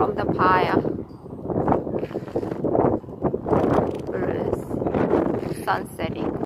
from the pyre. the sun setting.